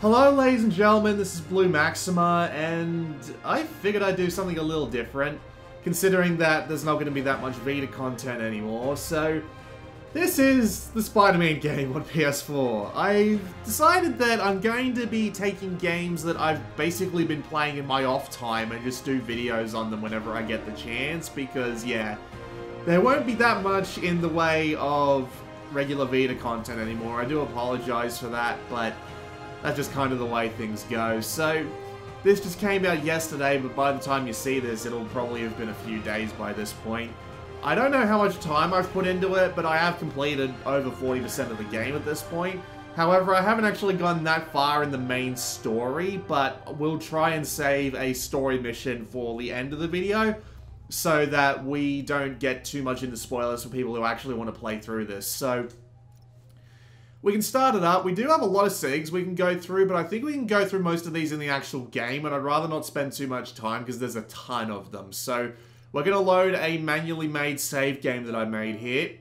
Hello ladies and gentlemen, this is BlueMaxima, and I figured I'd do something a little different, considering that there's not going to be that much Vita content anymore, so this is the Spider-Man game on PS4. I've decided that I'm going to be taking games that I've basically been playing in my off time and just do videos on them whenever I get the chance, because yeah, there won't be that much in the way of regular Vita content anymore. I do apologize for that, but that's just kind of the way things go. So, this just came out yesterday, but by the time you see this, it'll probably have been a few days by this point. I don't know how much time I've put into it, but I have completed over 40% of the game at this point. However, I haven't actually gone that far in the main story, but we'll try and save a story mission for the end of the video so that we don't get too much into spoilers for people who actually want to play through this. So, we can start it up. We do have a lot of segs we can go through, but I think we can go through most of these in the actual game, and I'd rather not spend too much time because there's a ton of them. So we're going to load a manually made save game that I made here.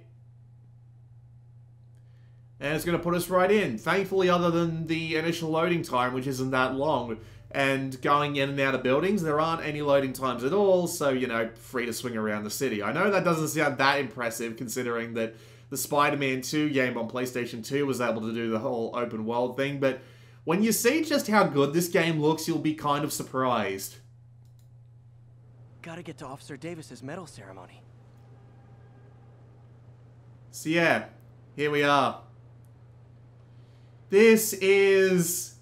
And it's going to put us right in. Thankfully, other than the initial loading time, which isn't that long, and going in and out of buildings, there aren't any loading times at all, so, you know, free to swing around the city. I know that doesn't sound that impressive, considering that the Spider-Man 2 game on PlayStation 2 was able to do the whole open world thing, but when you see just how good this game looks, you'll be kind of surprised. Gotta get to Officer Davis's medal ceremony. So yeah, here we are. This is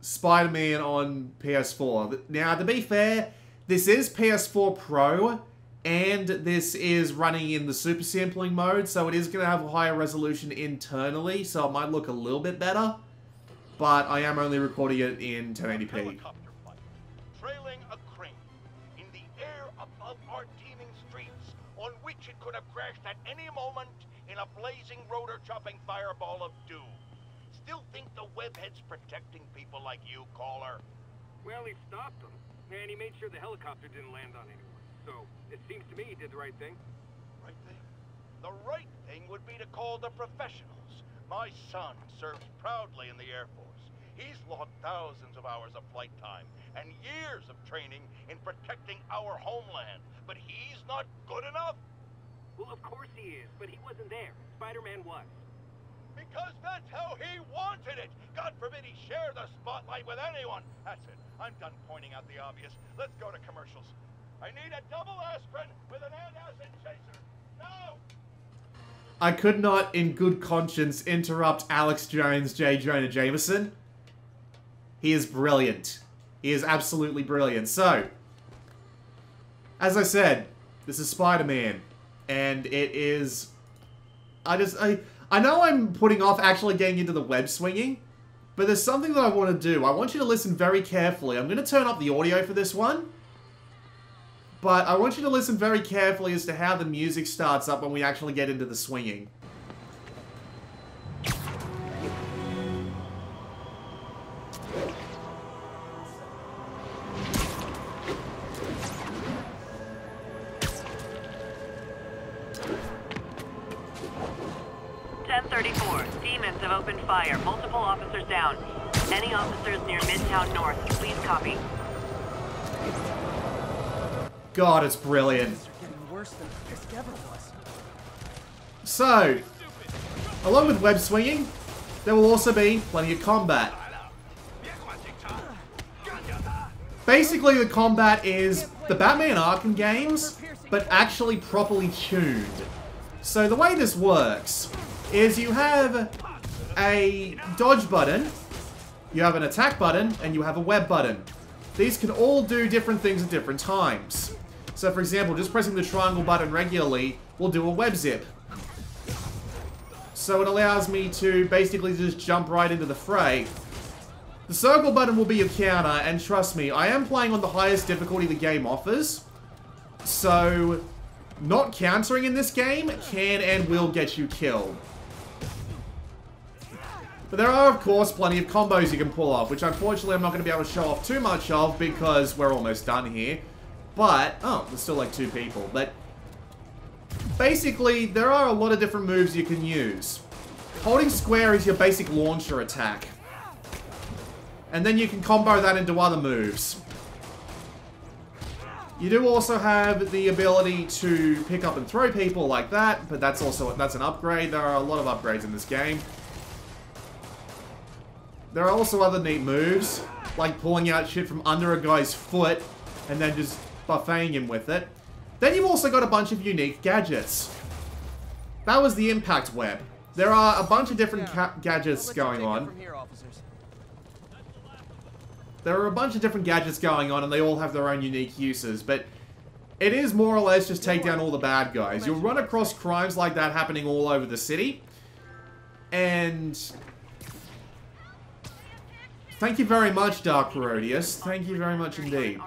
Spider-Man on PS4. Now, to be fair, this is PS4 Pro, and this is running in the super sampling mode, so it is going to have a higher resolution internally, so it might look a little bit better. But I am only recording it in 1080p. trailing a crane in the air above our teeming streets, on which it could have crashed at any moment in a blazing rotor-chopping fireball of doom. Still think the webhead's protecting people like you, caller? Well, he stopped them, and he made sure the helicopter didn't land on anyone. So, it seems to me he did the right thing. Right thing? The right thing would be to call the professionals. My son serves proudly in the Air Force. He's logged thousands of hours of flight time and years of training in protecting our homeland. But he's not good enough? Well, of course he is, but he wasn't there. Spider-Man was. Because that's how he wanted it! God forbid he share the spotlight with anyone! That's it. I'm done pointing out the obvious. Let's go to commercials. I need a double aspirin with an antacid chaser. No! I could not, in good conscience, interrupt Alex Jones, J. Jonah Jameson. He is brilliant. He is absolutely brilliant. So, as I said, this is Spider-Man, and it is... I just... I, I know I'm putting off actually getting into the web swinging, but there's something that I want to do. I want you to listen very carefully. I'm going to turn up the audio for this one, but I want you to listen very carefully as to how the music starts up when we actually get into the swinging. God, it's brilliant. So, along with web swinging, there will also be plenty of combat. Basically, the combat is the Batman Arkham games, but actually properly tuned. So the way this works is you have a dodge button, you have an attack button, and you have a web button. These can all do different things at different times. So for example, just pressing the triangle button regularly will do a web zip. So it allows me to basically just jump right into the fray. The circle button will be your counter, and trust me, I am playing on the highest difficulty the game offers. So, not countering in this game can and will get you killed. But there are, of course, plenty of combos you can pull off, which unfortunately I'm not going to be able to show off too much of because we're almost done here. But, oh, there's still like two people. But, basically, there are a lot of different moves you can use. Holding square is your basic launcher attack. And then you can combo that into other moves. You do also have the ability to pick up and throw people like that, but that's also that's an upgrade. There are a lot of upgrades in this game. There are also other neat moves, like pulling out shit from under a guy's foot and then just buffeting him with it. Then you've also got a bunch of unique gadgets. That was the impact web. There are a bunch of different gadgets going on. Here. There are a bunch of different gadgets going on, and they all have their own unique uses, but it is more or less just take down all the bad guys. You'll run across crimes like that happening all over the city, and... Thank you very much, Dark Herodius. Thank you very much indeed.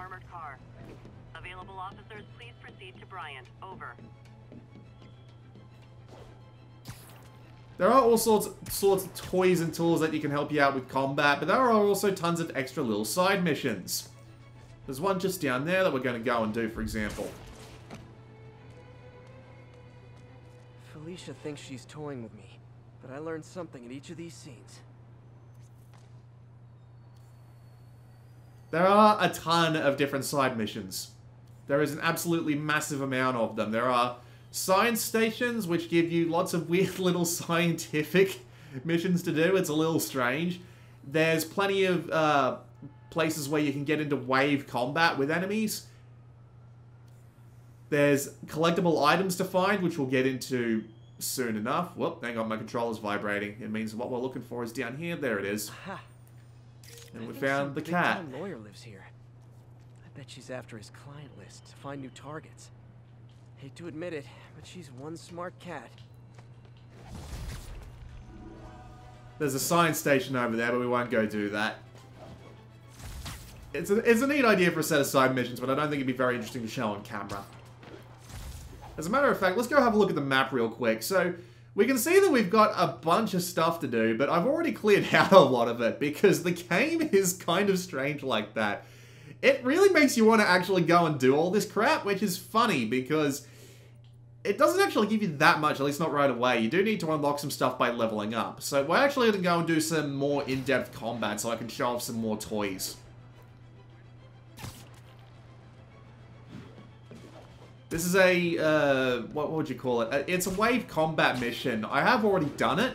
There are all sorts sorts of toys and tools that you can help you out with combat, but there are also tons of extra little side missions. There's one just down there that we're going to go and do, for example. Felicia thinks she's toying with me, but I learned something in each of these scenes. There are a ton of different side missions. There is an absolutely massive amount of them. There are science stations, which give you lots of weird little scientific missions to do. It's a little strange. There's plenty of uh, places where you can get into wave combat with enemies. There's collectible items to find, which we'll get into soon enough. Whoop, hang on, my controller's vibrating. It means what we're looking for is down here. There it is. And I we found the cat. lawyer lives here. I bet she's after his client list to find new targets. Hate to admit it, but she's one smart cat. There's a science station over there, but we won't go do that. It's a, it's a neat idea for a set of side missions, but I don't think it'd be very interesting to show on camera. As a matter of fact, let's go have a look at the map real quick. So, we can see that we've got a bunch of stuff to do, but I've already cleared out a lot of it because the game is kind of strange like that. It really makes you want to actually go and do all this crap, which is funny because it doesn't actually give you that much, at least not right away. You do need to unlock some stuff by leveling up. So we're actually going to go and do some more in-depth combat so I can show off some more toys. This is a, uh, what, would you call it? Uh, It's a wave combat mission. I have already done it,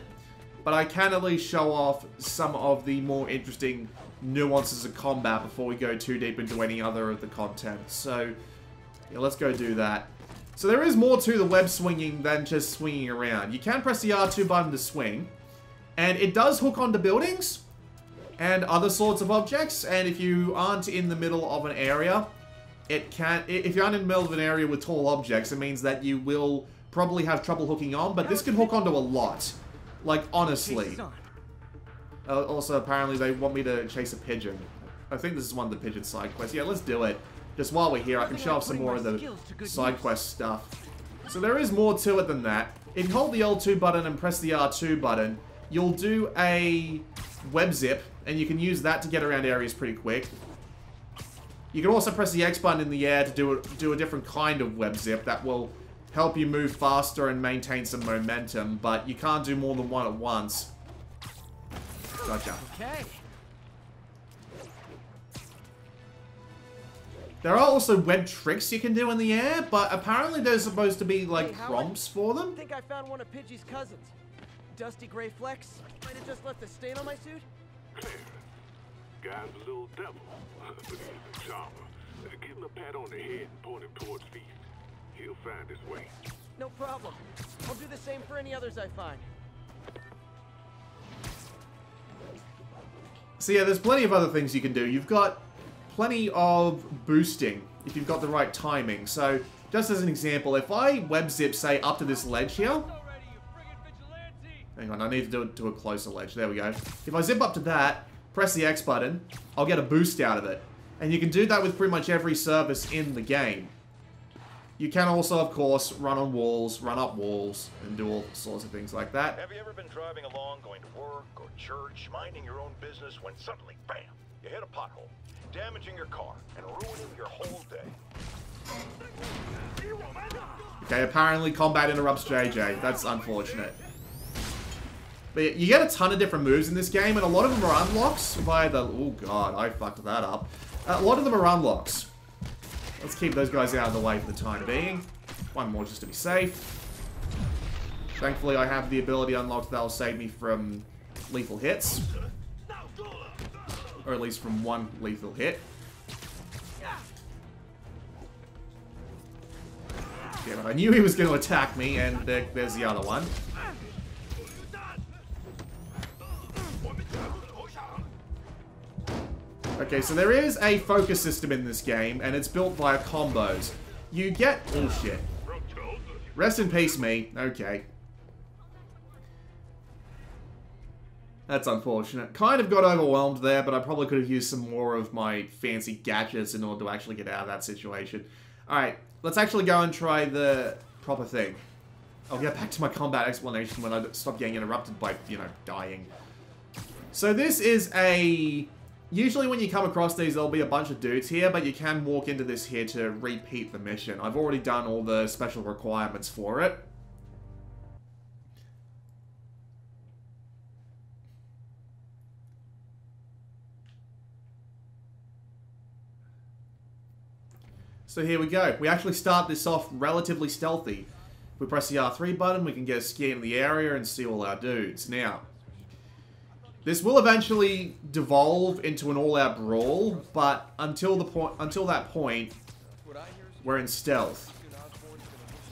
but I can at least show off some of the more interesting nuances of combat before we go too deep into any other of the content. So, yeah, let's go do that. So there is more to the web swinging than just swinging around. You can press the R2 button to swing, and it does hook onto buildings and other sorts of objects, and if you aren't in the middle of an area, it can if you aren't in the middle of an area with tall objects, it means that you will probably have trouble hooking on, but this can hook onto a lot. Like, honestly. Chase is on. Uh, also, apparently they want me to chase a pigeon. I think this is one of the pigeon side quests. Yeah, let's do it. Just while we're here, I can show off some more of the side quest stuff. So there is more to it than that. If you hold the L2 button and press the R2 button, you'll do a web zip, and you can use that to get around areas pretty quick. You can also press the X button in the air to do a, do a different kind of web zip that will help you move faster and maintain some momentum, but you can't do more than one at once. Gotcha. Okay. There are also web tricks you can do in the air, but apparently there's supposed to be like Hey, prompts for them. I think I found one of Pidgey's cousins. Dusty Gray Flex. Might have just left a stain on my suit. Guy's a little devil, but he's a charmer. Uh, Give him a pat on the head and point him towards Feast. He'll find his way. No problem. I'll do the same for any others I find. So yeah, there's plenty of other things you can do. You've got plenty of boosting if you've got the right timing. So just as an example, if I web zip, say, up to this ledge here, Hang on, I need to do it to a closer ledge. There we go. If I zip up to that, press the X button, I'll get a boost out of it. And you can do that with pretty much every surface in the game. You can also, of course, run on walls, run up walls, and do all sorts of things like that. Have you ever been driving along, going to work or church, minding your own business, when suddenly, bam, you hit a pothole, damaging your car and ruining your whole day? Okay, apparently combat interrupts JJ. That's unfortunate. But you get a ton of different moves in this game, and a lot of them are unlocks via the... Oh god, I fucked that up. A lot of them are unlocks. Let's keep those guys out of the way for the time being. One more just to be safe. Thankfully, I have the ability unlocked that'll save me from lethal hits. Or at least from one lethal hit. It, I knew he was going to attack me, and there, there's the other one. Okay, so there is a focus system in this game, and it's built via combos. You get... Oh, shit. Rest in peace, me. Okay. That's unfortunate. Kind of got overwhelmed there, but I probably could have used some more of my fancy gadgets in order to actually get out of that situation. Alright, let's actually go and try the proper thing. I'll get back to my combat explanation when I stop getting interrupted by, you know, dying. So this is a... Usually when you come across these, there'll be a bunch of dudes here, but you can walk into this here to repeat the mission. I've already done all the special requirements for it. So here we go. We actually start this off relatively stealthy. If we press the R3 button, we can get a scan of the area and see all our dudes. Now, this will eventually devolve into an all-out brawl, but until the point, until that point, we're in stealth.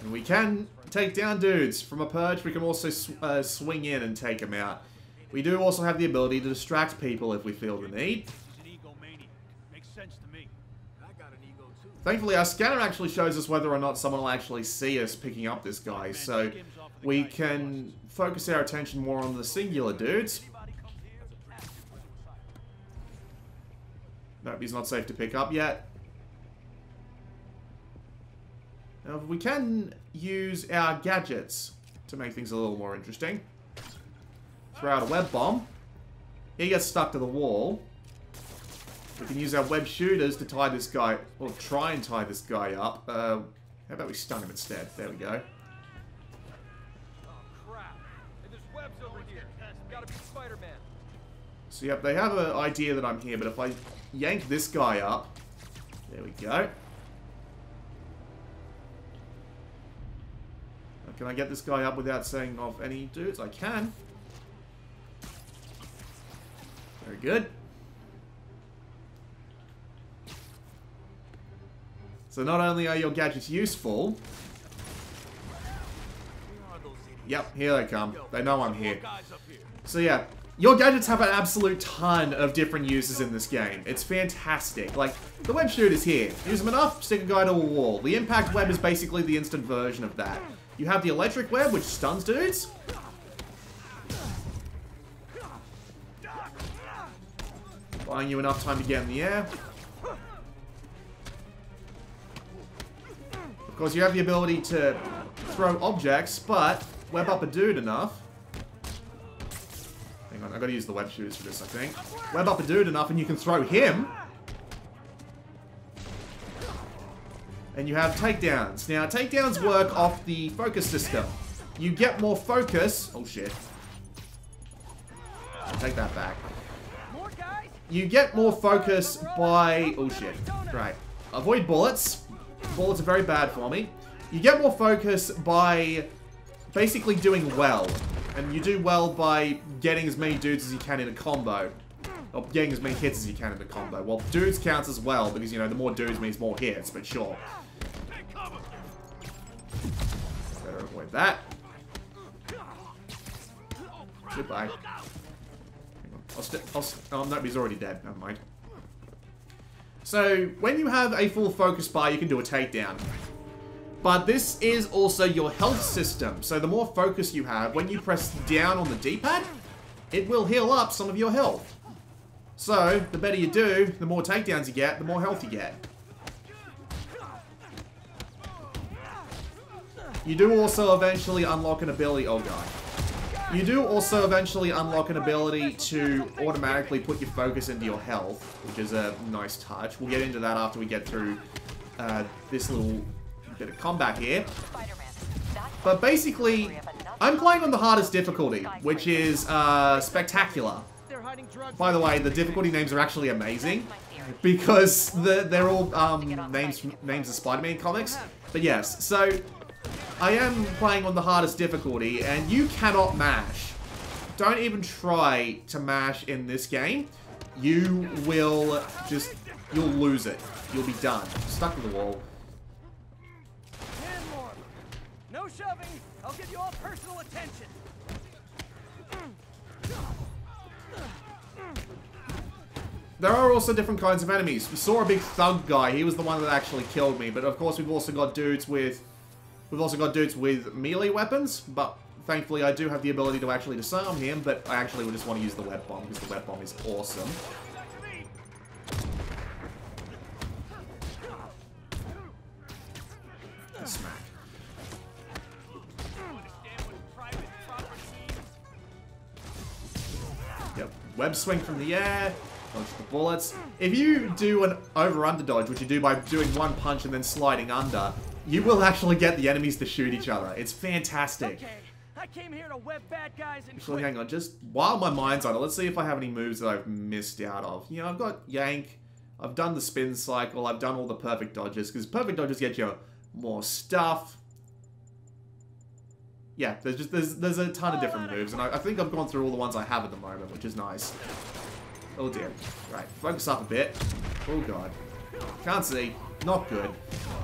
And we can take down dudes from a perch. We can also sw uh, swing in and take them out. We do also have the ability to distract people if we feel the need. Thankfully, our scanner actually shows us whether or not someone will actually see us picking up this guy, so we can focus our attention more on the singular dudes. Nope, he's not safe to pick up yet. Now, we can use our gadgets to make things a little more interesting. Throw out a web bomb. He gets stuck to the wall. We can use our web shooters to tie this guy, or try and tie this guy up. Uh, how about we stun him instead? There we go. So yep, they have an idea that I'm here, but if I yank this guy up, there we go. Can I get this guy up without saying off any dudes? I can. Very good. So not only are your gadgets useful... Yep, here they come. They know I'm here. So yeah, your gadgets have an absolute ton of different uses in this game. It's fantastic. Like, the web shooter's here. Use them enough, stick a guy to a wall. The impact web is basically the instant version of that. You have the electric web, which stuns dudes. Buying you enough time to get in the air. Course, you have the ability to throw objects, but web up a dude enough. Hang on, I gotta use the web shooters for this, I think. Web up a dude enough and you can throw him. And you have takedowns. Now, takedowns work off the focus system. You get more focus. Oh, shit. I'll take that back. You get more focus by... Oh, shit. Right. Avoid bullets. Bullets are very bad for me. You get more focus by basically doing well. And you do well by getting as many dudes as you can in a combo. Or getting as many hits as you can in a combo. Well, dudes counts as well, because, you know, the more dudes means more hits, but sure. Better avoid that. Goodbye. I'll st I'll st oh, no, he's already dead. Never mind. So, when you have a full focus bar, you can do a takedown. But this is also your health system. So the more focus you have, when you press down on the D-pad, it will heal up some of your health. So, the better you do, the more takedowns you get, the more health you get. You do also eventually unlock an ability... Oh, God. You do also eventually unlock an ability to automatically put your focus into your health, which is a nice touch. We'll get into that after we get through uh, this little bit of combat here. But basically, I'm playing on the hardest difficulty, which is uh, Spectacular. By the way, the difficulty names are actually amazing because the, they're all um, names names of Spider-Man comics. But yes, so I am playing on the hardest difficulty, and you cannot mash. Don't even try to mash in this game. You will just, you'll lose it. You'll be done. Stuck in the wall. No shoving. I'll give you all personal attention. There are also different kinds of enemies. We saw a big thug guy. He was the one that actually killed me. But of course, we've also got dudes with... We've also got dudes with melee weapons. But thankfully, I do have the ability to actually disarm him. But I actually would just want to use the web bomb because the web bomb is awesome. Smack. Yep. Web swing from the air. Dodge the bullets. If you do an over-under dodge, which you do by doing one punch and then sliding under, you will actually get the enemies to shoot each other. It's fantastic. Okay. I came here to web bad guys and Actually, hang on. Just while my mind's on it, let's see if I have any moves that I've missed out of. You know, I've got Yank. I've done the spin cycle. I've done all the perfect dodges, because perfect dodges get you more stuff. Yeah, there's just there's there's a ton of different moves, and I, I think I've gone through all the ones I have at the moment, which is nice. Oh dear. Right, focus up a bit. Oh god. Can't see. Not good.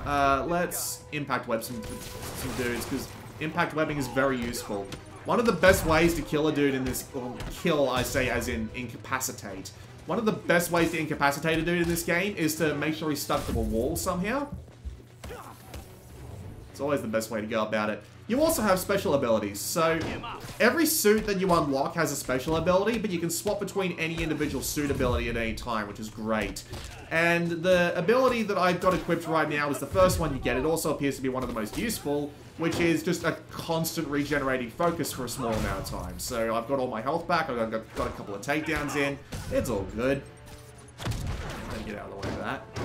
Uh, let's impact web some, some dudes, because impact webbing is very useful. One of the best ways to kill a dude in this... Kill, I say, as in incapacitate. One of the best ways to incapacitate a dude in this game is to make sure he's stuck to a wall somehow. It's always the best way to go about it. You also have special abilities, so every suit that you unlock has a special ability, but you can swap between any individual suit ability at any time, which is great. And the ability that I've got equipped right now is the first one you get. It also appears to be one of the most useful, which is just a constant regenerating focus for a small amount of time. So I've got all my health back, I've got, a couple of takedowns in, it's all good. Let me get out of the way of that.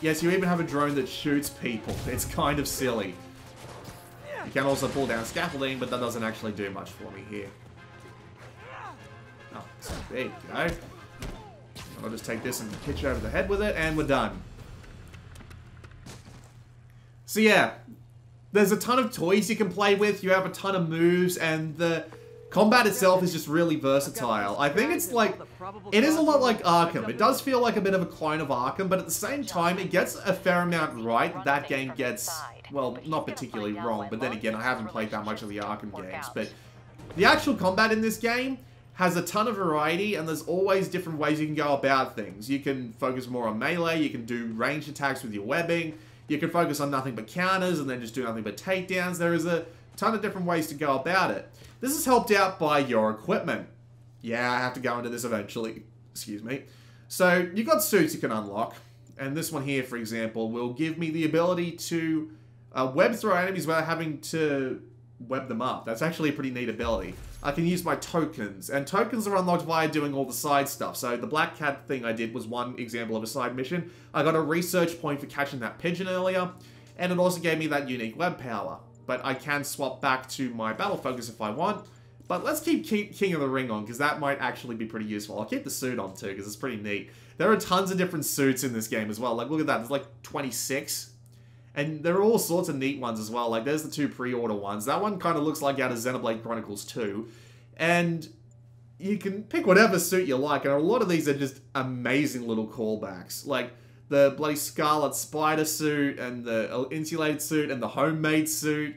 Yes, you even have a drone that shoots people. It's kind of silly. You can also pull down scaffolding, but that doesn't actually do much for me here. Oh, so there you go. I'll just take this and hit you over the head with it, and we're done. So yeah, there's a ton of toys you can play with, you have a ton of moves, and the combat itself is just really versatile. I think it's like, it is a lot like Arkham. It does feel like a bit of a clone of Arkham, but at the same time, it gets a fair amount right. That game gets, well, not particularly wrong, but then again, I haven't played that much of the Arkham games, but the actual combat in this game has a ton of variety, and there's always different ways you can go about things. You can focus more on melee, you can do ranged attacks with your webbing, you can focus on nothing but counters, and then just do nothing but takedowns. There is a ton of different ways to go about it. This is helped out by your equipment. Yeah, I have to go into this eventually. Excuse me. So, you've got suits you can unlock, and this one here, for example, will give me the ability to uh, web throw enemies without having to web them up. That's actually a pretty neat ability. I can use my tokens, and tokens are unlocked via doing all the side stuff. So the Black Cat thing I did was one example of a side mission. I got a research point for catching that pigeon earlier, and it also gave me that unique web power. But I can swap back to my battle focus if I want. But let's keep King of the Ring on, because that might actually be pretty useful. I'll keep the suit on too, because it's pretty neat. There are tons of different suits in this game as well. Like, look at that. There's like 26 and there are all sorts of neat ones as well. Like, there's the two pre-order ones. That one kind of looks like out of Xenoblade Chronicles 2. And you can pick whatever suit you like. And a lot of these are just amazing little callbacks. Like, the bloody Scarlet Spider suit, and the insulated suit, and the homemade suit.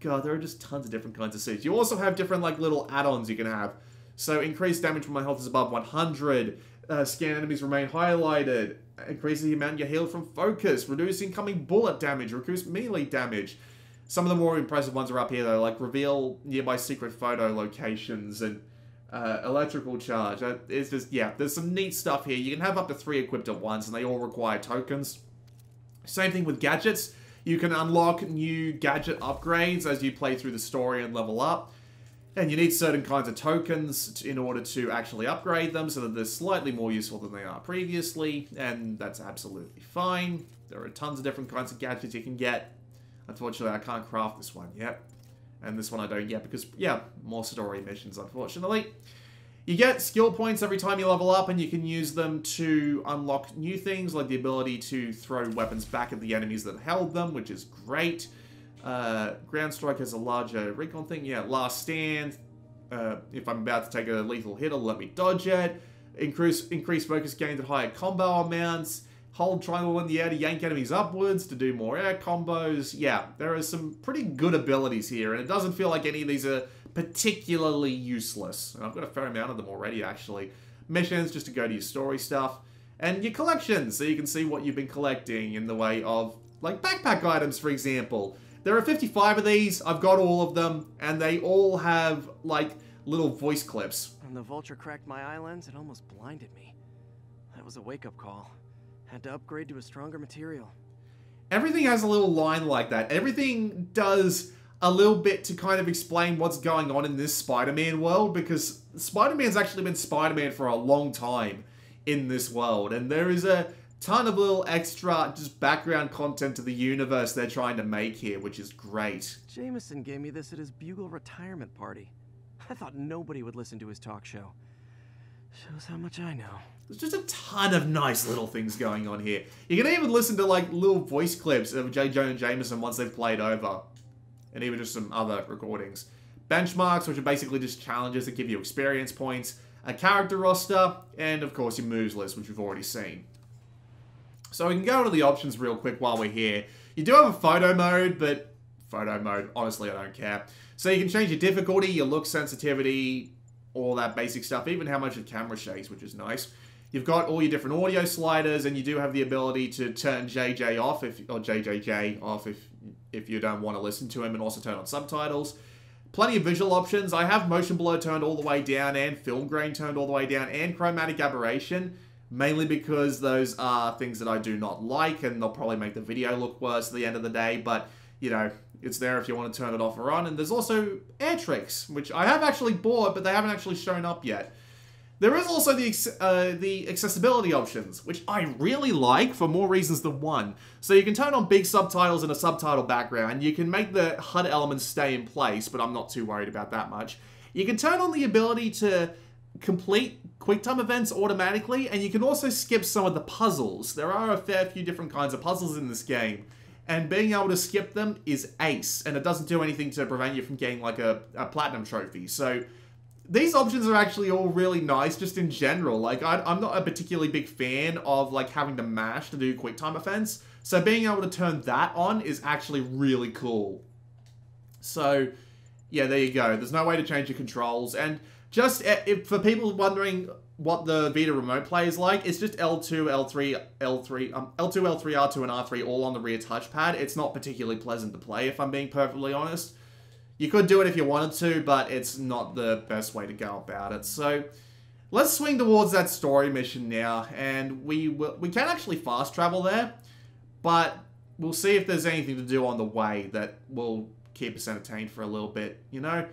God, there are just tons of different kinds of suits. You also have different, like, little add-ons you can have. So, increased damage when my health is above 100. Uh, scan enemies remain highlighted increases the amount you heal from focus, reduce incoming bullet damage, reduce melee damage. Some of the more impressive ones are up here though, like reveal nearby secret photo locations and uh, electrical charge. It's just, yeah, there's some neat stuff here. You can have up to three equipped at once and they all require tokens. Same thing with gadgets. You can unlock new gadget upgrades as you play through the story and level up. And you need certain kinds of tokens in order to actually upgrade them so that they're slightly more useful than they are previously, and that's absolutely fine. There are tons of different kinds of gadgets you can get. Unfortunately, I can't craft this one yet. And this one I don't get because, yeah, more story missions, unfortunately. You get skill points every time you level up, and you can use them to unlock new things, like the ability to throw weapons back at the enemies that held them, which is great. Uh, ground strike has a larger recon thing. Yeah, last stand. Uh, if I'm about to take a lethal hit, it'll let me dodge it. Increase increase focus gains at higher combo amounts. Hold triangle in the air to yank enemies upwards to do more air combos. Yeah, there are some pretty good abilities here, and it doesn't feel like any of these are particularly useless. And I've got a fair amount of them already, actually. Missions, just to go to your story stuff. And your collections, so you can see what you've been collecting in the way of, like, backpack items, for example. There are 55 of these, I've got all of them, and they all have, like, little voice clips. When the vulture cracked my eye lens, it almost blinded me. That was a wake-up call. Had to upgrade to a stronger material. Everything has a little line like that. Everything does a little bit to kind of explain what's going on in this Spider-Man world because Spider-Man's actually been Spider-Man for a long time in this world and there is a ton of little extra just background content to the universe they're trying to make here which is great. Jameson gave me this at his Bugle retirement party. I thought nobody would listen to his talk show. Shows how much I know. There's just a ton of nice little things going on here. You can even listen to like little voice clips of J. Jonah Jameson once they've played over and even just some other recordings. Benchmarks, which are basically just challenges that give you experience points, a character roster, and of course your moves list, which we've already seen. So we can go into the options real quick while we're here. You do have a photo mode, but photo mode, honestly, I don't care. So you can change your difficulty, your look sensitivity, all that basic stuff, even how much the camera shakes, which is nice. You've got all your different audio sliders, and you do have the ability to turn JJ off, if or JJJ off if if you don't want to listen to him and also turn on subtitles. Plenty of visual options. I have motion blur turned all the way down and film grain turned all the way down and chromatic aberration, mainly because those are things that I do not like and they'll probably make the video look worse at the end of the day, but, you know, it's there if you want to turn it off or on. And there's also air tricks, which I have actually bought, but they haven't actually shown up yet. There is also the uh, the accessibility options, which I really like for more reasons than one. So you can turn on big subtitles in a subtitle background, you can make the HUD elements stay in place, but I'm not too worried about that much. You can turn on the ability to complete QuickTime events automatically, and you can also skip some of the puzzles. There are a fair few different kinds of puzzles in this game, and being able to skip them is ace, and it doesn't do anything to prevent you from getting like a, a platinum trophy. So these options are actually all really nice just in general. Like, I, am not a particularly big fan of, like, having to mash to do quick time events. So being able to turn that on is actually really cool. So, yeah, there you go. There's no way to change your controls. And just eh, if, for people wondering what the Vita remote play is like, it's just L2, L3, L3, um, L2, L3, R2, and R3 all on the rear touchpad. It's not particularly pleasant to play, if I'm being perfectly honest. You could do it if you wanted to, but it's not the best way to go about it. So let's swing towards that story mission now, and we we can actually fast travel there, but we'll see if there's anything to do on the way that will keep us entertained for a little bit, you know?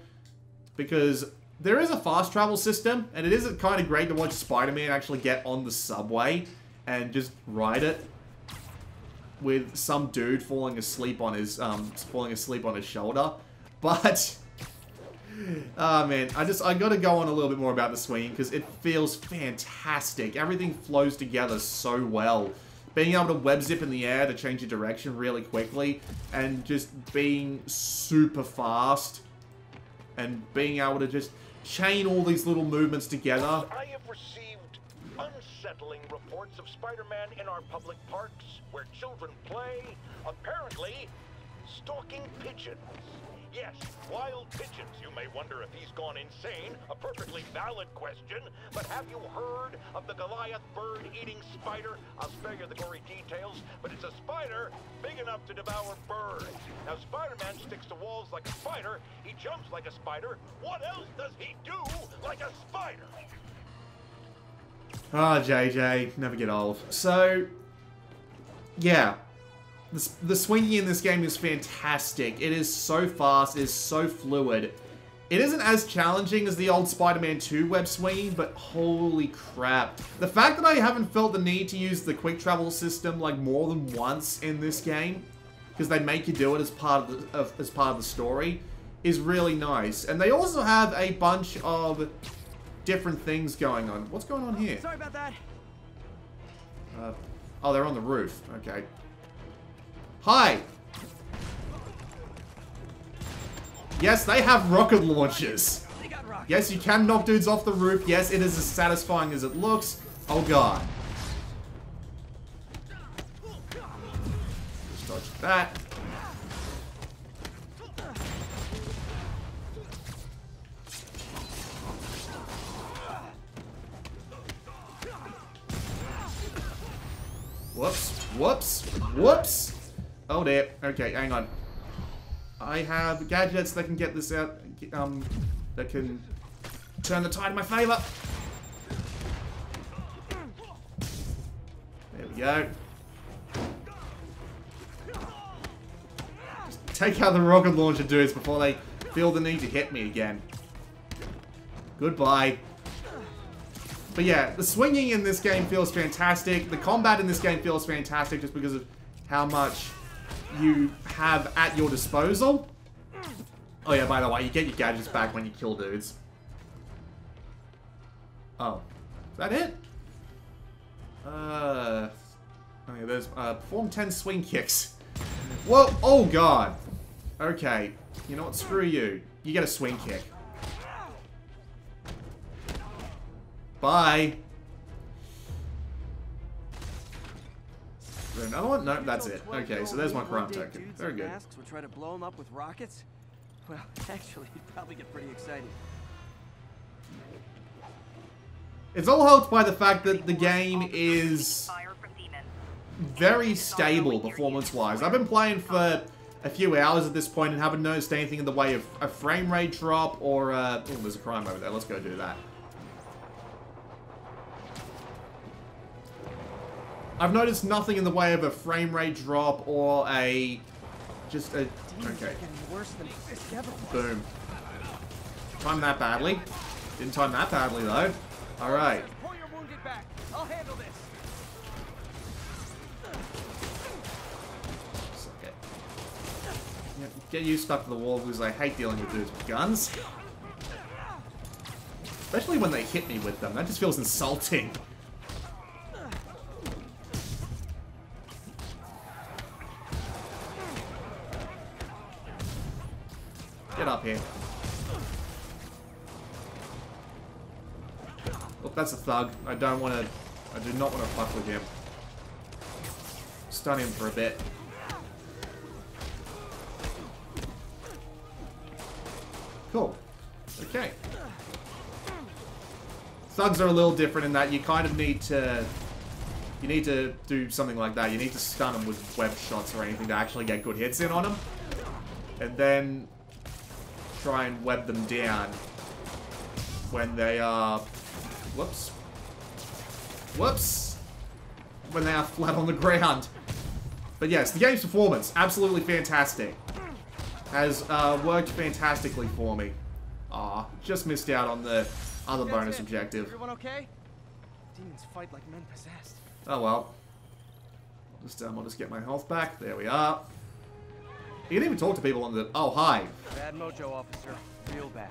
Because there is a fast travel system, and it is kind of great to watch Spider-Man actually get on the subway and just ride it with some dude falling asleep on his um falling asleep on his shoulder. But, oh man, I just, I gotta go on a little bit more about the swinging because it feels fantastic. Everything flows together so well. Being able to web zip in the air to change your direction really quickly and just being super fast and being able to just chain all these little movements together. I have received unsettling reports of Spider-Man in our public parks where children play, apparently stalking pigeons. Yes, wild pigeons. You may wonder if he's gone insane. A perfectly valid question. But have you heard of the Goliath bird-eating spider? I'll spare you the gory details, but it's a spider big enough to devour birds. Now, Spider-Man sticks to walls like a spider. He jumps like a spider. What else does he do like a spider? Ah, oh, JJ, never get old. So, yeah, the, the swinging in this game is fantastic. It is so fast, it is so fluid. It isn't as challenging as the old Spider-Man 2 web swinging, but holy crap. The fact that I haven't felt the need to use the quick travel system like more than once in this game, because they make you do it as part of, the, of as part of the story, is really nice. And they also have a bunch of different things going on. What's going on here? Sorry about that. Uh, oh, they're on the roof. Okay. Hi! Yes, they have rocket launchers. Yes, you can knock dudes off the roof. Yes, it is as satisfying as it looks. Oh god. Just dodge that. Whoops. Whoops. Whoops. Oh dear. Okay, hang on. I have gadgets that can get this out, um, that can turn the tide in my favor. There we go. Take out the rocket launcher dudes before they feel the need to hit me again. Goodbye. But yeah, the swinging in this game feels fantastic. The combat in this game feels fantastic just because of how much you have at your disposal. Oh yeah, by the way, you get your gadgets back when you kill dudes. Oh. Is that it? Uh... Oh there's, uh, perform 10 swing kicks. Whoa, oh god. Okay. You know what, screw you. You get a swing kick. Bye. Is there another one? No, that's it. Okay, so there's my crime token. Very good. Masks would try to blow him up with rockets? Well, actually, he'd probably get pretty excited. It's all helped by the fact that the game is Fire from demons. very stable performance-wise. I've been playing for a few hours at this point and haven't noticed anything in the way of a frame rate drop or, uh... Oh, there's a crime over there. Let's go do that. I've noticed nothing in the way of a frame rate drop or a... Just a... Okay. Boom. Time that badly. Didn't time that badly, though. Alright. Get you stuck to the wall because I hate dealing with dudes with guns. Especially when they hit me with them. That just feels insulting. Here. Look, that's a thug. I don't want to... I do not want to fuck with him. Stun him for a bit. Cool. Okay. Thugs are a little different in that you kind of need to... You need to do something like that. You need to stun them with web shots or anything to actually get good hits in on them. And then try and web them down when they are... Whoops. Whoops. When they are flat on the ground. But yes, the game's performance, absolutely fantastic. Has uh, worked fantastically for me. Aw, just missed out on the other That's bonus it. objective. Everyone okay? Demons fight like men possessed. Oh well. I'll just, um, I'll just get my health back. There we are. You can even talk to people on the... Oh, hi. Bad mojo, officer. Real bad.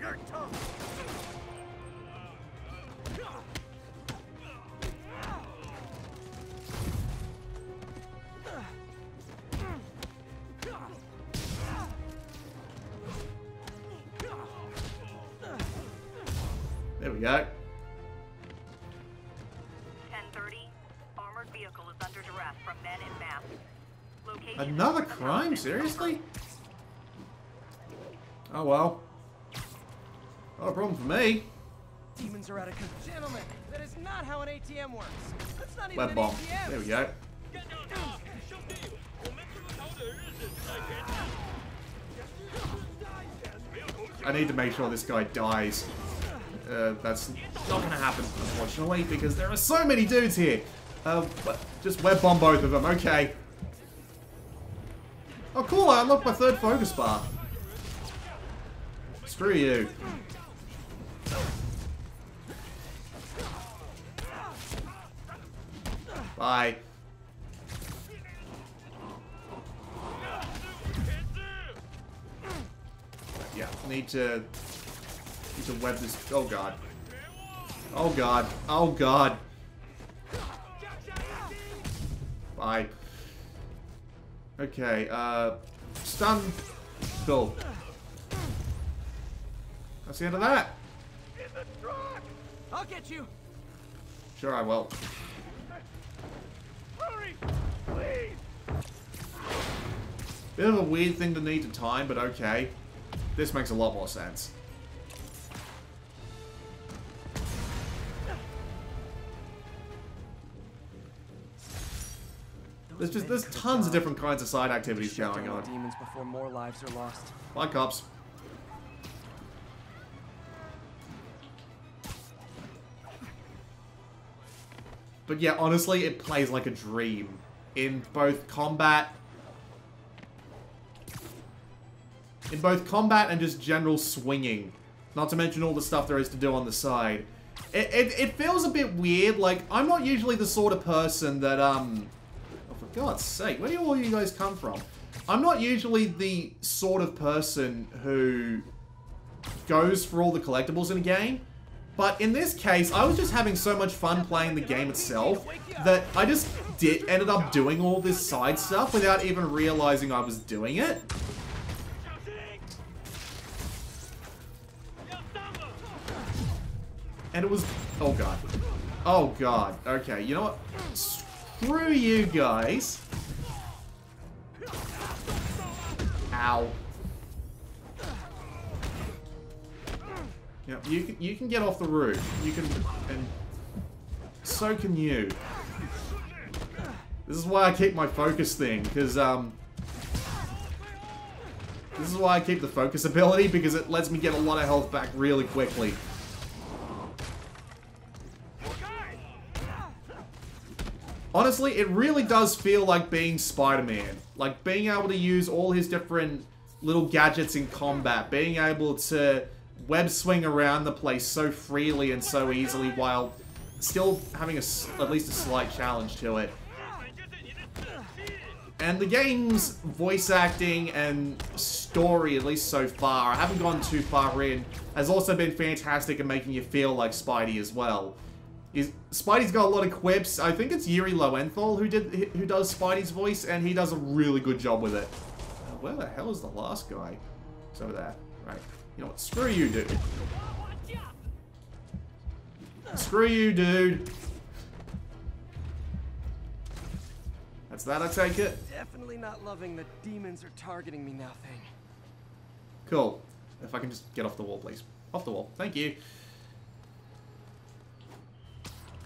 You're tough. There we go. 1030. Armored vehicle is under duress from men in masks. Location Another crime? Seriously? Oh well. Not a problem for me. Demons are out of control. Gentlemen, that is not how an ATM works. That's not even Web an bomb. ATM. There we go. I need to make sure this guy dies. Uh, that's not gonna happen, unfortunately, because there are so many dudes here. Uh, but just web bomb both of them, okay. Oh cool, I unlocked my third focus bar. Screw you. Bye. Yeah, need to need to web this. Oh god. Oh god. Oh god. Bye. Okay, uh, stun. Cool. That's the end of that. I'll get you. Sure, I will. Hurry! Please! Bit of a weird thing to need to time, but okay. This makes a lot more sense. There's just there's tons of different kinds of side activities going on. demons before more lives are lost. Bye, cops. But yeah, honestly, it plays like a dream. In both combat... In both combat and just general swinging. Not to mention all the stuff there is to do on the side. It, it, it feels a bit weird, like, I'm not usually the sort of person that, um... God's sake, where do all you guys come from? I'm not usually the sort of person who goes for all the collectibles in a game. But in this case, I was just having so much fun playing the game itself that I just did ended up doing all this side stuff without even realizing I was doing it. And it was... Oh, God. Oh, God. Okay, you know what? Screw you guys. Ow. Yeah, you can you can get off the roof. You can and so can you. This is why I keep my focus thing, because um This is why I keep the focus ability, because it lets me get a lot of health back really quickly. Honestly, it really does feel like being Spider-Man. Like, being able to use all his different little gadgets in combat. Being able to web swing around the place so freely and so easily while still having a at least a slight challenge to it. And the game's voice acting and story, at least so far, I haven't gone too far in, has also been fantastic at making you feel like Spidey as well. He's, Spidey's got a lot of quips. I think it's Yuri Lowenthal who did who does Spidey's voice, and he does a really good job with it. Uh, where the hell is the last guy? It's over there. Right. You know what? Screw you, dude. Screw you, dude. That's that, I take it? Definitely not loving the demons are targeting me now thing. Cool. If I can just get off the wall, please. Off the wall. Thank you.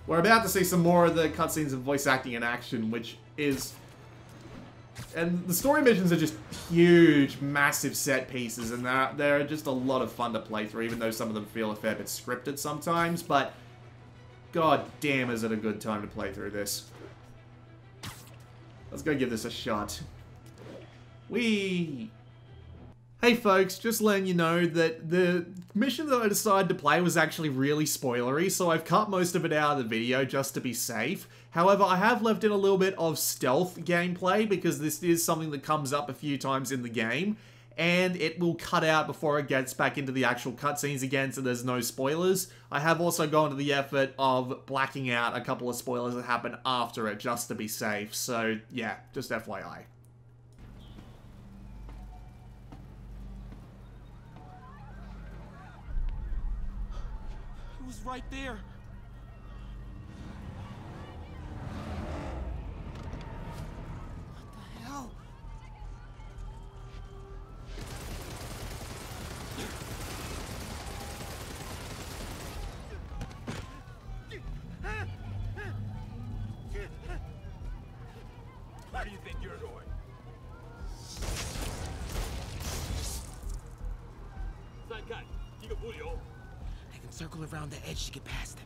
We're about to see some more of the cutscenes of voice acting in action, which is... And the story missions are just huge, massive set pieces, and they're, they're just a lot of fun to play through, even though some of them feel a fair bit scripted sometimes, but... God damn, is it a good time to play through this. Let's go give this a shot. Wee! Hey folks, just letting you know that the mission that I decided to play was actually really spoilery, so I've cut most of it out of the video just to be safe. However, I have left in a little bit of stealth gameplay because this is something that comes up a few times in the game, and it will cut out before it gets back into the actual cutscenes again, so there's no spoilers. I have also gone to the effort of blacking out a couple of spoilers that happen after it just to be safe, so yeah, just FYI. Right there. Circle around the edge to get past them.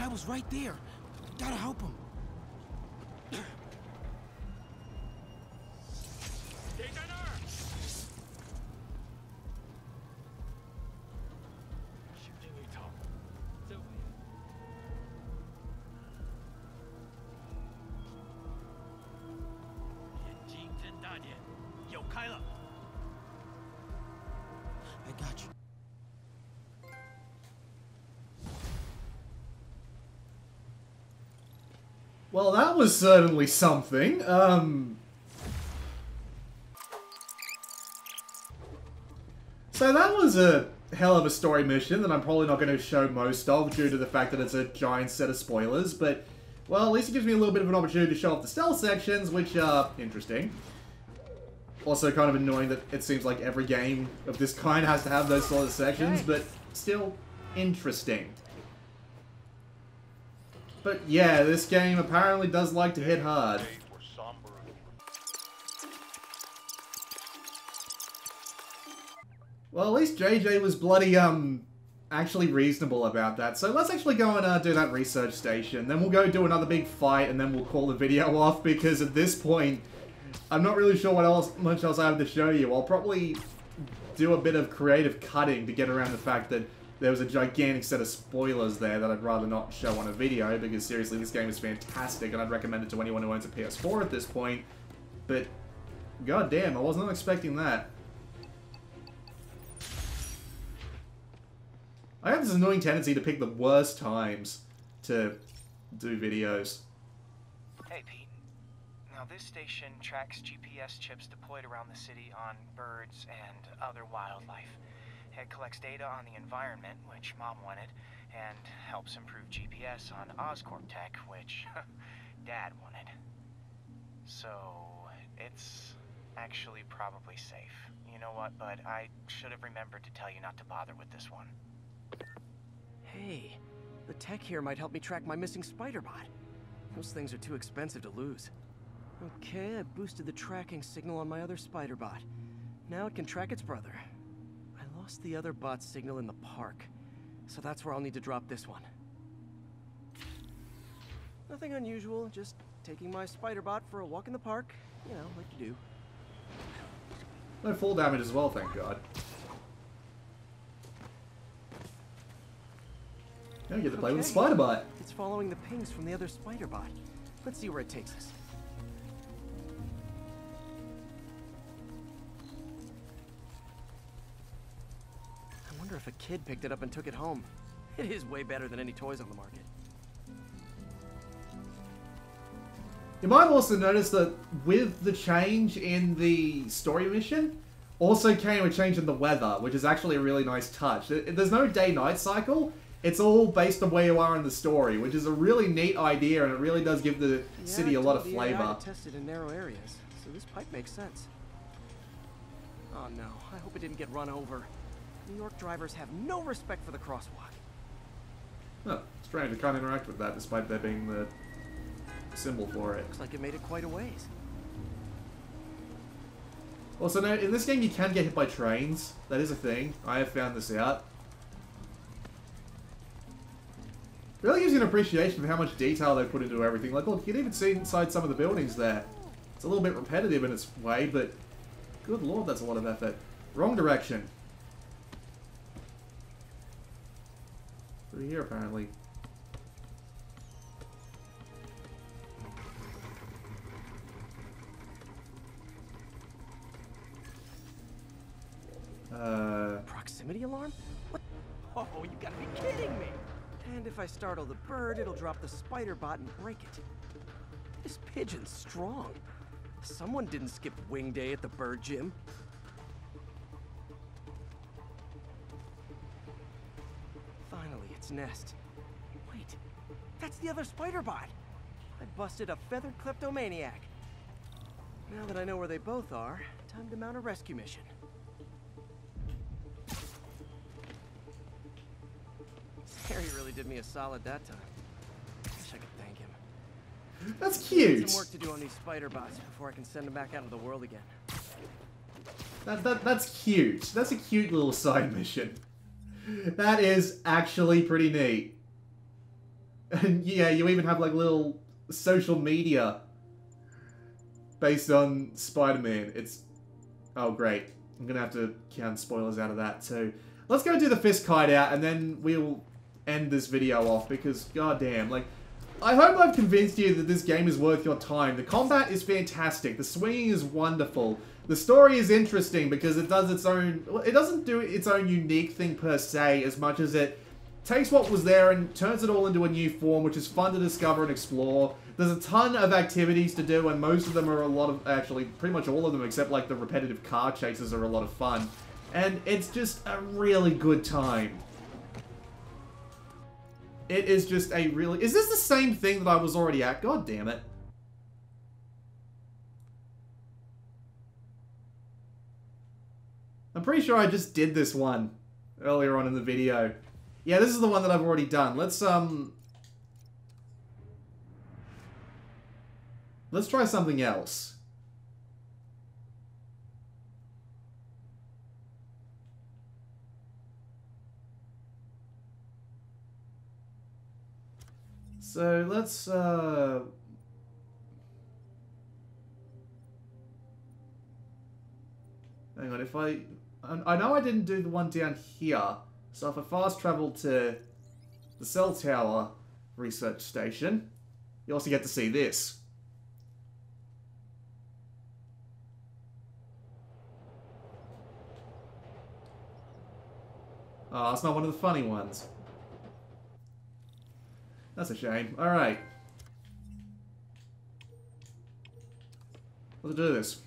Dad was right there. Gotta help him. Well, that was certainly something. Um. So that was a hell of a story mission that I'm probably not going to show most of due to the fact that it's a giant set of spoilers, but, well, at least it gives me a little bit of an opportunity to show off the stealth sections, which are interesting. Also kind of annoying that it seems like every game of this kind has to have those sort of sections, but still interesting. But yeah, this game apparently does like to hit hard. Well, at least JJ was bloody, um, actually reasonable about that. So let's actually go and uh, do that research station. Then we'll go do another big fight, and then we'll call the video off, because at this point, I'm not really sure what else, much else I have to show you. I'll probably do a bit of creative cutting to get around the fact that there was a gigantic set of spoilers there that I'd rather not show on a video, because seriously, this game is fantastic, and I'd recommend it to anyone who owns a PS4 at this point. But, god damn, I was not expecting that. I have this annoying tendency to pick the worst times to do videos. Hey, Pete. Now, this station tracks GPS chips deployed around the city on birds and other wildlife. It collects data on the environment, which Mom wanted, and helps improve GPS on Oscorp tech, which Dad wanted. So, it's actually probably safe. You know what, bud? I should have remembered to tell you not to bother with this one. Hey, the tech here might help me track my missing spider bot. Those things are too expensive to lose. Okay, I boosted the tracking signal on my other spider bot. Now it can track its brother. Lost the other bot's signal in the park, so that's where I'll need to drop this one. Nothing unusual, just taking my spider bot for a walk in the park. You know, like you do. No full damage as well, thank god. Now you get to play with Okay. spider bite. It's following the pings from the other spider bot. Let's see where it takes us. If a kid picked it up and took it home. It is way better than any toys on the market. You might also notice that with the change in the story mission, also came a change in the weather, which is actually a really nice touch. There's no day-night cycle. It's all based on where you are in the story, which is a really neat idea, and it really does give the city a lot of told the AI flavor. to test it in narrow areas, so this pipe makes sense. Oh no, I hope it didn't get run over. New York drivers have no respect for the crosswalk. Huh, strange, I can't interact with that despite there being the symbol for it. Looks like it made it quite a ways. Also, now, in this game you can get hit by trains. That is a thing. I have found this out. Really gives you an appreciation for how much detail they put into everything. Like, look, you can even see inside some of the buildings there. It's a little bit repetitive in its way, but good lord, that's a lot of effort. Wrong direction. Through here, apparently. Uh, Proximity alarm? What? Oh, you gotta be kidding me! And if I startle the bird, it'll drop the spider bot and break it. This pigeon's strong. Someone didn't skip wing day at the bird gym. Finally, its nest. Wait, that's the other spider bot. I busted a feathered kleptomaniac. Now that I know where they both are, time to mount a rescue mission. Harry really did me a solid that time. Wish I could thank him. that's cute. Some work to do on these spider bots before I can send them back out into the world again. That, that, that's cute. That's a cute little side mission. That is actually pretty neat. And yeah, you even have like little social media based on Spider-Man. It's oh great. I'm gonna have to count spoilers out of that too. Let's go do the Fisk hideout and then we'll end this video off because goddamn, like I hope I've convinced you that this game is worth your time. The combat is fantastic. The swinging is wonderful. The story is interesting because it does its own... It doesn't do its own unique thing per se as much as it takes what was there and turns it all into a new form, which is fun to discover and explore. There's a ton of activities to do, and most of them are a lot of... Actually, pretty much all of them, except like the repetitive car chases are a lot of fun. And it's just a really good time. It is just a really... Is this the same thing that I was already at? God damn it. I'm pretty sure I just did this one earlier on in the video. Yeah, this is the one that I've already done. Let's, um... Let's try something else. So let's uh Hang on, if I I know I didn't do the one down here. So if I fast travel to the cell tower research station, you also get to see this. Ah, oh, it's not one of the funny ones. That's a shame. Alright. Let's do this.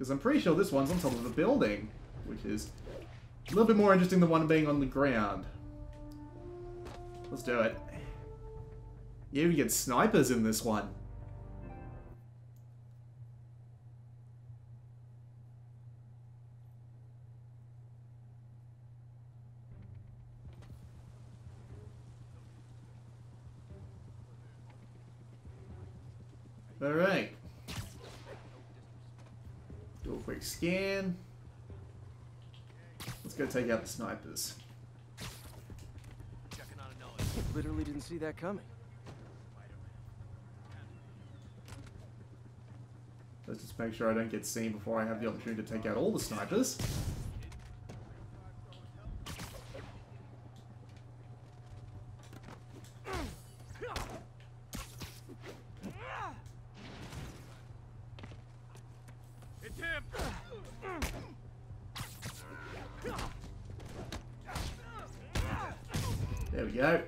Because I'm pretty sure this one's on top of a building, which is a little bit more interesting than one being on the ground. Let's do it. Yeah, we get snipers in this one. Alright. Do a scan. Let's go take out the snipers. Literally didn't see that coming. Let's just make sure I don't get seen before I have the opportunity to take out all the snipers. It's him! There we go.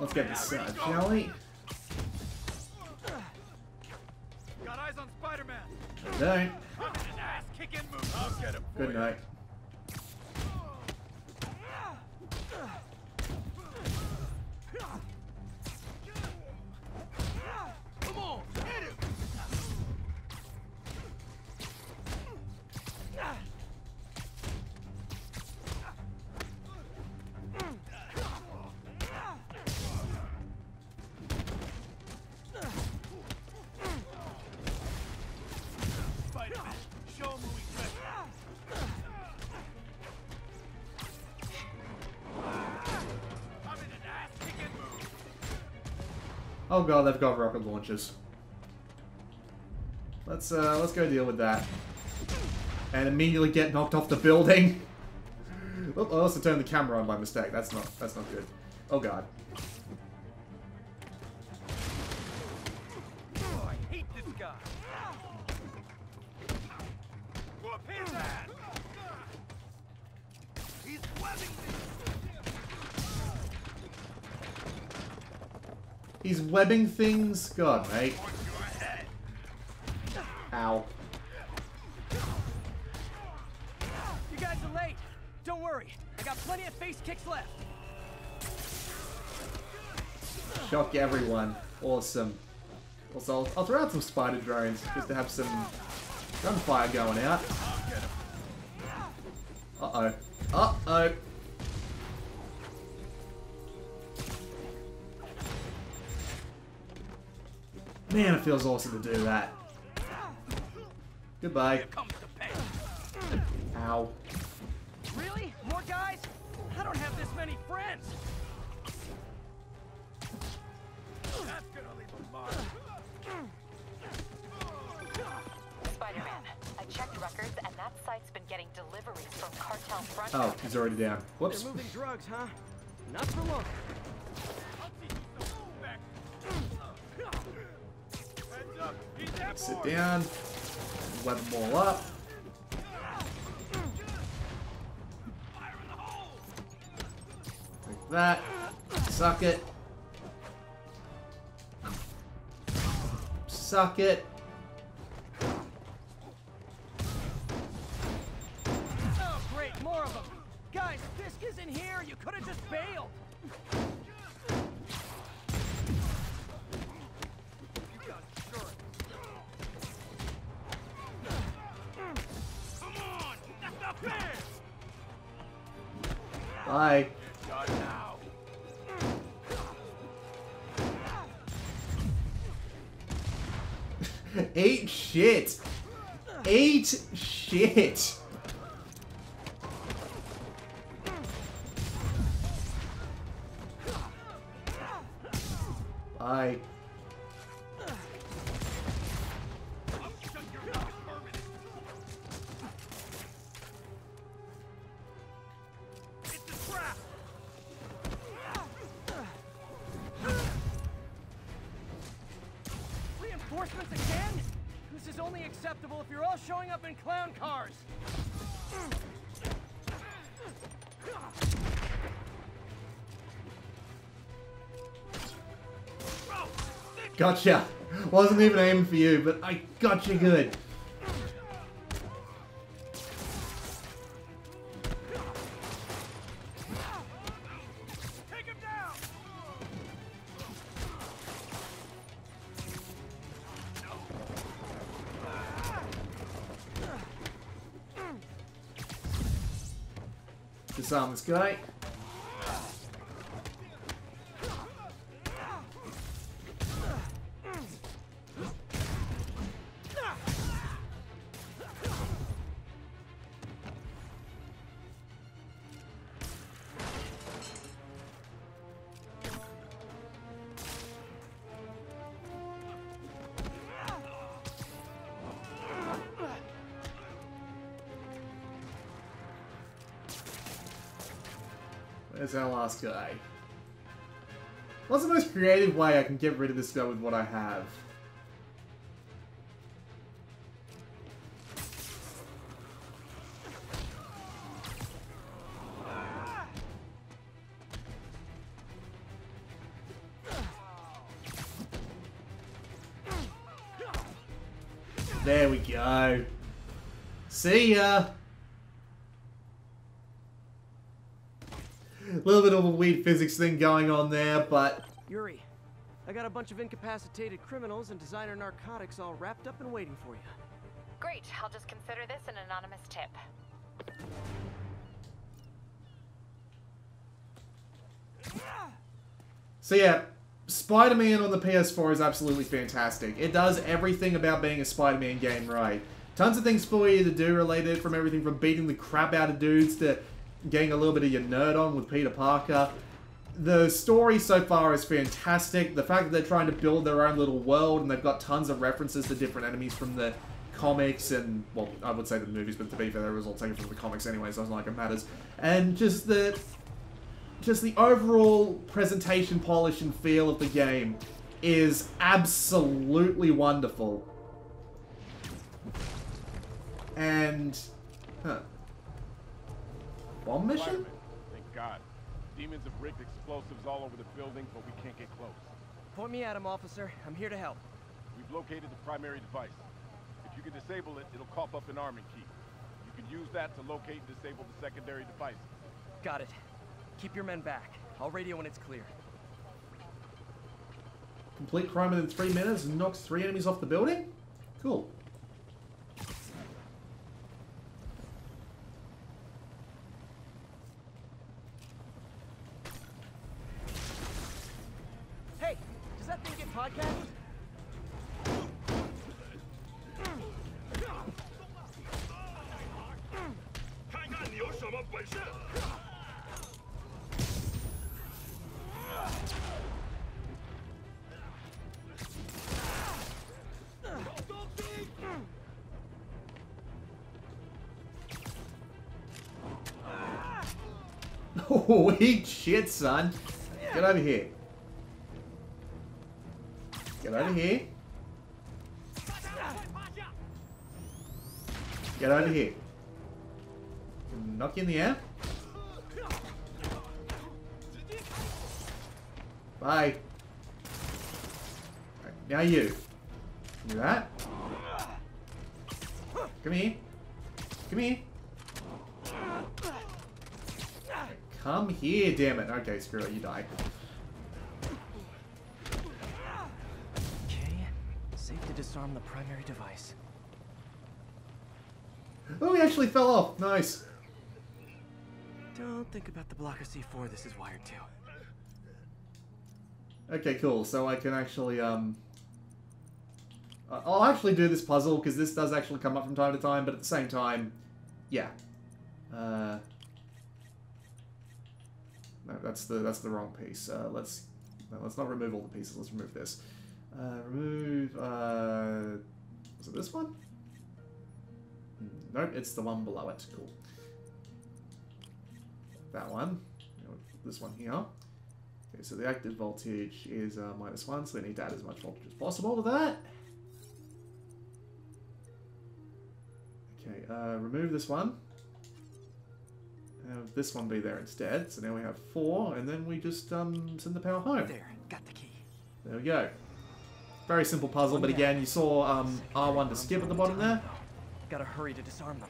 Let's get this side, shall we? Got eyes on Spider-Man! I don't. An ass-kicking move! I'll get him for Good night. God, they've got rocket launchers. Let's uh, let's go deal with that. And immediately get knocked off the building. Oh, I also turned the camera on by mistake. That's not that's not good. Oh god. Webbing things. God, mate. Ow. You guys are late. Don't worry. I got plenty of face kicks left. Shock everyone. Awesome. Also, I'll, I'll throw out some spider drones just to have some gunfire going out. Uh-oh. Uh-oh. Man, it feels awesome to do that. Goodbye. comes the pain. Ow. Really? More guys? I don't have this many friends. That's gonna leave a mark. Spider-Man, I checked records and that site's been getting deliveries from cartel front. Oh, he's already down. Whoops. They're moving drugs, huh? Not for long. Sit down. Web them all up. Like that. Suck it. Suck it. Bye. Gotcha. Wasn't even aiming for you, but I got you good. Disarm this guy. Last guy. What's the most creative way I can get rid of this guy with what I have? There we go. See ya! Little bit of a weird physics thing going on there, but Yuri, I got a bunch of incapacitated criminals and designer narcotics all wrapped up and waiting for you. Great, I'll just consider this an anonymous tip. So yeah, Spider-Man on the PS4 is absolutely fantastic. It does everything about being a Spider-Man game right. Tons of things for you to do related from everything from beating the crap out of dudes to getting a little bit of your nerd on with Peter Parker. the story so far is fantastic. The fact that they're trying to build their own little world and they've got tons of references to different enemies from the comics and, well, I would say the movies, but to be fair, it was all taken from the comics anyway, so it's not like it matters. And just the, just the overall presentation polish and feel of the game is absolutely wonderful. And, huh. Bomb mission? Thank God. Demons have rigged explosives all over the building, but we can't get close. Point me at him, officer. I'm here to help. We've located the primary device. If you can disable it, it'll cough up an arming key. You can use that to locate and disable the secondary device. Got it. Keep your men back. I'll radio when it's clear. Complete crime within three minutes and knocks three enemies off the building? Cool. Eat shit, son. Get over here. Get over here. Get over here. Knock you in the air. Bye. Right, now you. Do that. Come here. Come here. Come here, damn it. Okay, screw it, you die. Okay, safe to disarm the primary device. Oh, he actually fell off. Nice. Don't think about the block of C4 this is wired to. Okay, cool. So I can actually, um... I'll actually do this puzzle, because this does actually come up from time to time, but at the same time, yeah. Uh... No, that's the that's the wrong piece. Uh, let's no, let's not remove all the pieces. Let's remove this. Uh, remove. Uh, is it this one? Hmm, Nope, it's the one below it. Cool. That one. This one here. Okay, so the active voltage is uh, minus one, so we need to add as much voltage as possible to that. Okay, uh, remove this one. Have this one be there instead. So now we have four, and then we just um, send the power home. There, got the key. There we go. Very simple puzzle, but again, you saw um, R1 to skip at the bottom there. Gotta hurry to disarm them.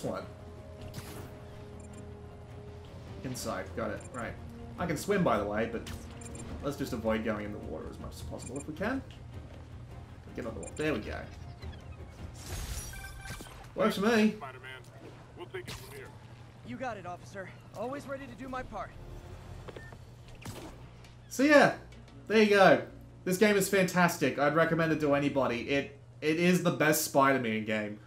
This one? Inside, got it, right. I can swim, by the way, but let's just avoid going in the water as much as possible if we can. Get on the wall. There we go. Works for me. Spider-Man, we'll take it from here. You got it, officer. Always ready to do my part. So yeah, there you go. This game is fantastic. I'd recommend it to anybody. It it is the best Spider-Man game.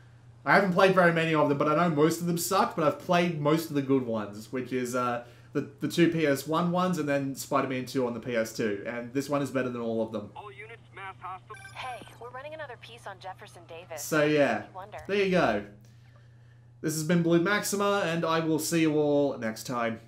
I haven't played very many of them, but I know most of them sucked. But I've played most of the good ones, which is uh, the the two PS1 ones and then Spider-Man 2 on the PS2. And this one is better than all of them. All units, mass hostile. Hey, we're running another piece on Jefferson Davis. So yeah, there you go. This has been BlueMaxima, and I will see you all next time.